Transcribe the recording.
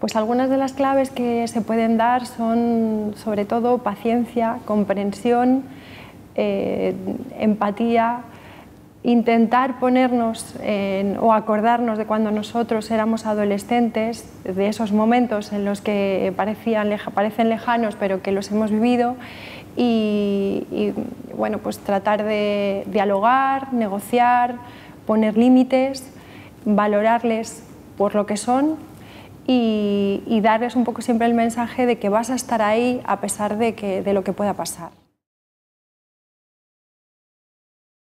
Pues algunas de las claves que se pueden dar son sobre todo paciencia, comprensión, eh, empatía, intentar ponernos o acordarnos de cuando nosotros éramos adolescentes, de esos momentos en los que parecían, parecen lejanos pero que los hemos vivido y, bueno, pues tratar de dialogar, negociar, poner límites, valorarles por lo que son y, y darles un poco siempre el mensaje de que vas a estar ahí a pesar de, que, de lo que pueda pasar.